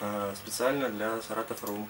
Э, специально для Саратов.ру.